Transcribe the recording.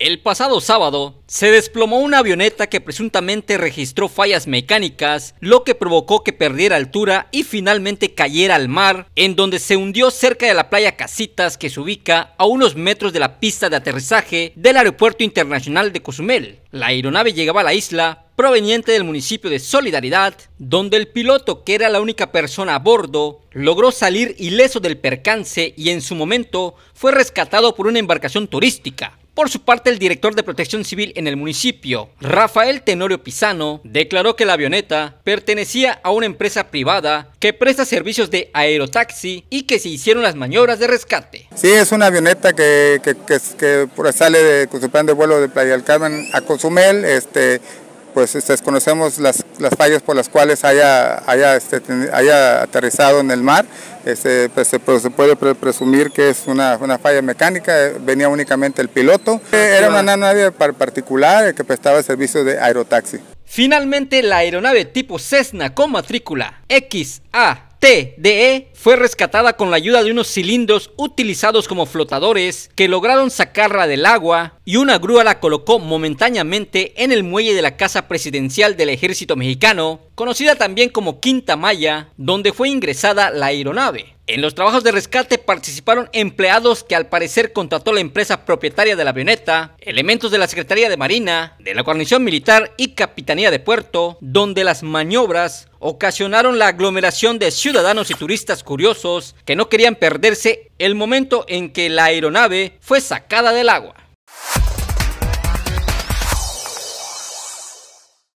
El pasado sábado se desplomó una avioneta que presuntamente registró fallas mecánicas, lo que provocó que perdiera altura y finalmente cayera al mar, en donde se hundió cerca de la playa Casitas que se ubica a unos metros de la pista de aterrizaje del Aeropuerto Internacional de Cozumel. La aeronave llegaba a la isla proveniente del municipio de Solidaridad, donde el piloto, que era la única persona a bordo, logró salir ileso del percance y en su momento fue rescatado por una embarcación turística. Por su parte, el director de protección civil en el municipio, Rafael Tenorio Pisano, declaró que la avioneta pertenecía a una empresa privada que presta servicios de aerotaxi y que se hicieron las maniobras de rescate. Sí, es una avioneta que, sale de, de vuelo de Playa del Carmen a Cozumel, este, pues este, desconocemos las, las, fallas por las cuales haya, haya, este, haya aterrizado en el mar. Este, pues, se, puede presumir que es una, una, falla mecánica, venía únicamente el piloto. Era una nave particular que prestaba servicio de aerotaxi. Finalmente, la aeronave tipo Cessna con matrícula XA TDE fue rescatada con la ayuda de unos cilindros utilizados como flotadores que lograron sacarla del agua y una grúa la colocó momentáneamente en el muelle de la Casa Presidencial del Ejército Mexicano, conocida también como Quinta Maya, donde fue ingresada la aeronave. En los trabajos de rescate participaron empleados que al parecer contrató la empresa propietaria de la avioneta, elementos de la Secretaría de Marina, de la Guarnición Militar y Capitanía de Puerto, donde las maniobras ocasionaron la aglomeración de ciudadanos y turistas curiosos que no querían perderse el momento en que la aeronave fue sacada del agua.